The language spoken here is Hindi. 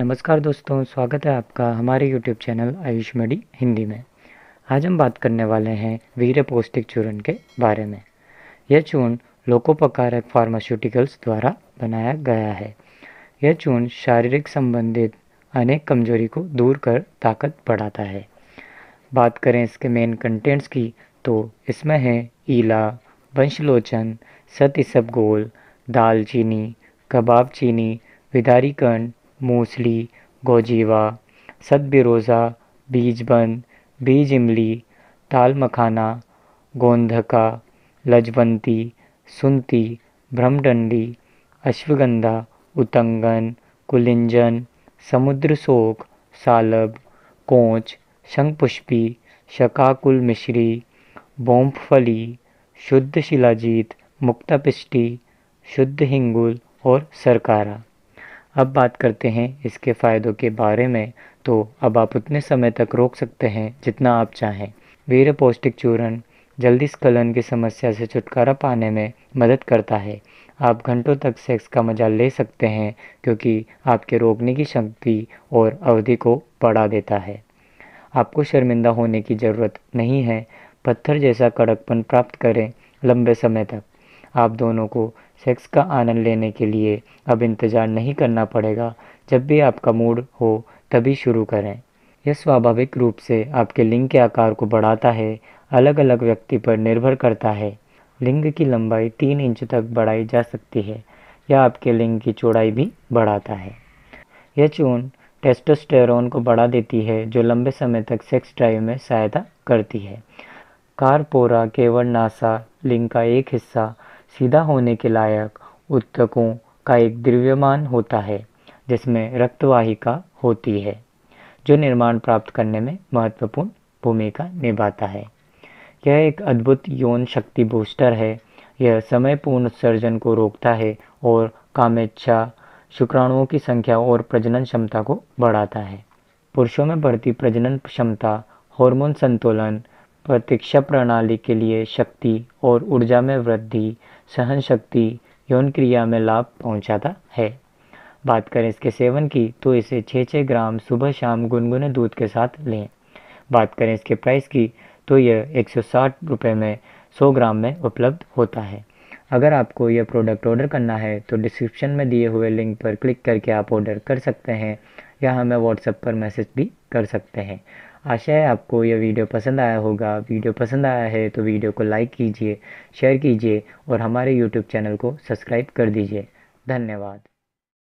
नमस्कार दोस्तों, स्वागत है आपका हमारे YouTube channel Ayush medi Hindi में। आज हम बात करने वाले हैं वीर पौष्टिक चूर्ण के बारे में। यह चूर्ण लोकोपकारक फार्मास्यूटिकल्स द्वारा बनाया गया है। यह चूर्ण शारीरिक संबंधित अनेक कमज़ोरी को दूर कर ताकत बढ़ाता है। बात करें इसके मेन कंटेंट्स की तो इसमें है ईला, वंशलोचन सत इसबगोल दालचीनी, कबाब चीनी विदारीकर्ण मूसली, गोजीवा, सदबिरोज़ा, बीजबंद बीज इमली ताल मखाना गोंधका, लजवंती सुनती ब्रह्मडंडी, अश्वगंधा, उतंगन, कुलिंजन समुद्र शोक सालब, कोंच, शंखपुष्पी शकाकुल मिश्री बोम्फली शुद्ध शिलाजीत मुक्तापिष्टी, शुद्ध हिंगुल और सरकारा। अब बात करते हैं इसके फ़ायदों के बारे में। तो अब आप उतने समय तक रोक सकते हैं जितना आप चाहें। वीर पौष्टिक चूर्ण जल्दी स्खलन की समस्या से छुटकारा पाने में मदद करता है। आप घंटों तक सेक्स का मज़ा ले सकते हैं क्योंकि आपके रोकने की शक्ति और अवधि को बढ़ा देता है। आपको शर्मिंदा होने की ज़रूरत नहीं है। पत्थर जैसा कड़कपन प्राप्त करें लंबे समय तक। आप दोनों को सेक्स का आनंद लेने के लिए अब इंतज़ार नहीं करना पड़ेगा। जब भी आपका मूड हो, तभी शुरू करें। यह स्वाभाविक रूप से आपके लिंग के आकार को बढ़ाता है अलग अलग व्यक्ति पर निर्भर करता है। लिंग की लंबाई तीन इंच तक बढ़ाई जा सकती है, या आपके लिंग की चौड़ाई भी बढ़ाता है। यह चून टेस्टोस्टेरोन को बढ़ा देती है, जो लंबे समय तक सेक्स ड्राइव में सहायता करती है। कारपोरा केवल नासा लिंग का एक हिस्सा सीधा होने के लायक उत्तकों का एक द्रव्यमान होता है, जिसमें रक्तवाहिका होती है, जो निर्माण प्राप्त करने में महत्वपूर्ण भूमिका निभाता है। यह एक अद्भुत यौन शक्ति बूस्टर है। यह समयपूर्ण उत्सर्जन को रोकता है और कामेच्छा शुक्राणुओं की संख्या और प्रजनन क्षमता को बढ़ाता है। पुरुषों में बढ़ती प्रजनन क्षमता हार्मोन संतुलन प्रतीक्षा प्रणाली के लिए शक्ति और ऊर्जा में वृद्धि सहन शक्ति यौन क्रिया में लाभ पहुंचाता है। बात करें इसके सेवन की तो इसे छः छः ग्राम सुबह शाम गुनगुने दूध के साथ लें। बात करें इसके प्राइस की तो यह एक सौ में 100 ग्राम में उपलब्ध होता है। अगर आपको यह प्रोडक्ट ऑर्डर करना है तो डिस्क्रिप्शन में दिए हुए लिंक पर क्लिक करके आप ऑर्डर कर सकते हैं। या हमें व्हाट्सएप पर मैसेज भी कर सकते हैं। आशा है आपको यह वीडियो पसंद आया होगा। वीडियो पसंद आया है तो वीडियो को लाइक कीजिए, शेयर कीजिए और हमारे यूट्यूब चैनल को सब्सक्राइब कर दीजिए। धन्यवाद।